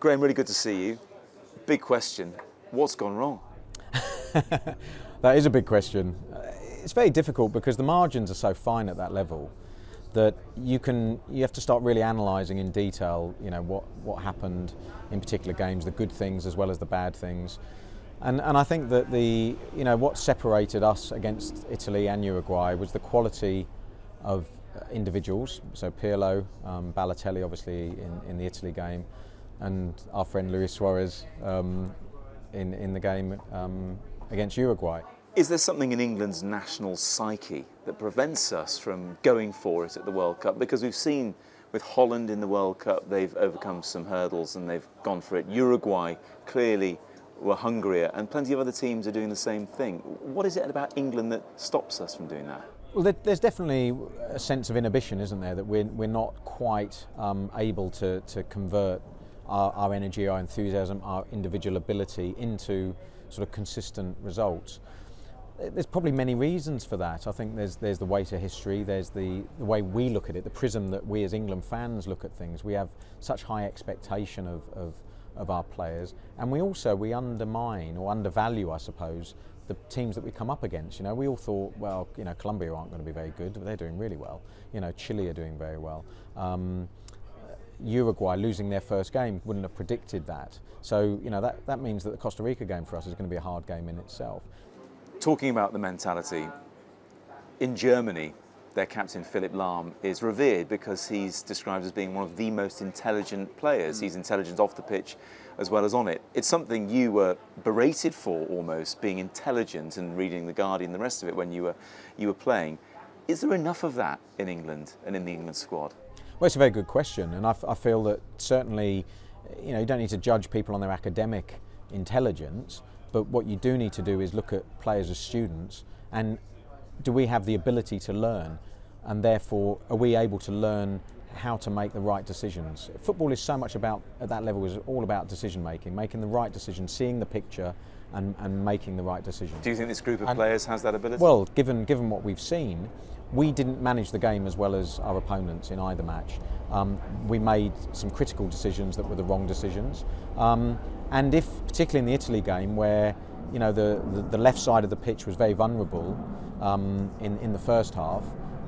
Graeme, really good to see you. Big question what's gone wrong? that is a big question. It's very difficult because the margins are so fine at that level that you can you have to start really analysing in detail you know what what happened in particular games the good things as well as the bad things and and I think that the you know what separated us against Italy and Uruguay was the quality of individuals so Pirlo um, Balotelli obviously in, in the Italy game and our friend Luis Suarez um, in in the game um, against Uruguay is there something in England's national psyche that prevents us from going for it at the World Cup? Because we've seen with Holland in the World Cup, they've overcome some hurdles and they've gone for it. Uruguay clearly were hungrier, and plenty of other teams are doing the same thing. What is it about England that stops us from doing that? Well, there's definitely a sense of inhibition, isn't there? That we're, we're not quite um, able to, to convert our, our energy, our enthusiasm, our individual ability into sort of consistent results there's probably many reasons for that. I think there's there's the weight of history. There's the, the way we look at it, the prism that we as England fans look at things. We have such high expectation of, of, of our players, and we also we undermine or undervalue, I suppose, the teams that we come up against. You know, we all thought, well, you know, Colombia aren't going to be very good, but they're doing really well. You know, Chile are doing very well. Um, Uruguay losing their first game wouldn't have predicted that. So, you know, that, that means that the Costa Rica game for us is going to be a hard game in itself. Talking about the mentality, in Germany, their captain Philipp Lahm is revered because he's described as being one of the most intelligent players. Mm. He's intelligent off the pitch as well as on it. It's something you were berated for almost, being intelligent and reading The Guardian, the rest of it when you were, you were playing. Is there enough of that in England and in the England squad? Well, it's a very good question, and I, I feel that certainly, you know, you don't need to judge people on their academic intelligence, but what you do need to do is look at players as students and do we have the ability to learn? And therefore, are we able to learn how to make the right decisions? Football is so much about, at that level, is all about decision making, making the right decision, seeing the picture, and, and making the right decision. Do you think this group of and, players has that ability? Well, given, given what we've seen, we didn't manage the game as well as our opponents in either match. Um, we made some critical decisions that were the wrong decisions. Um, and if, particularly in the Italy game, where you know the, the, the left side of the pitch was very vulnerable um, in, in the first half,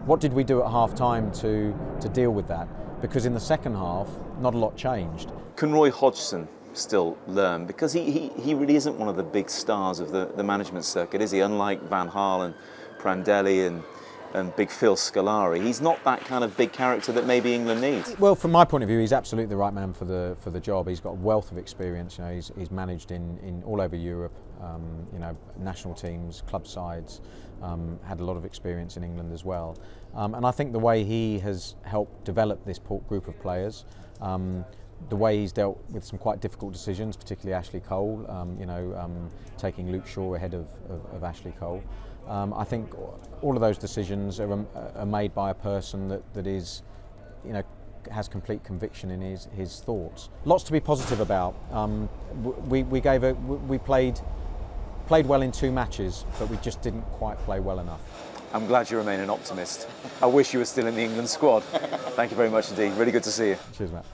what did we do at half time to, to deal with that? Because in the second half, not a lot changed. Can Roy Hodgson still learn? Because he, he, he really isn't one of the big stars of the, the management circuit, is he? Unlike Van and Prandelli and and Big Phil Scolari. He's not that kind of big character that maybe England needs. Well, from my point of view, he's absolutely the right man for the for the job. He's got a wealth of experience. You know, he's, he's managed in, in all over Europe. Um, you know, national teams, club sides. Um, had a lot of experience in England as well. Um, and I think the way he has helped develop this group of players. Um, the way he's dealt with some quite difficult decisions, particularly Ashley Cole, um, you know, um, taking Luke Shaw ahead of, of, of Ashley Cole. Um, I think all of those decisions are, um, are, made by a person that, that is, you know, has complete conviction in his, his thoughts. Lots to be positive about. Um, we, we gave a, we played, played well in two matches, but we just didn't quite play well enough. I'm glad you remain an optimist. I wish you were still in the England squad. Thank you very much indeed. Really good to see you. Cheers, Matt.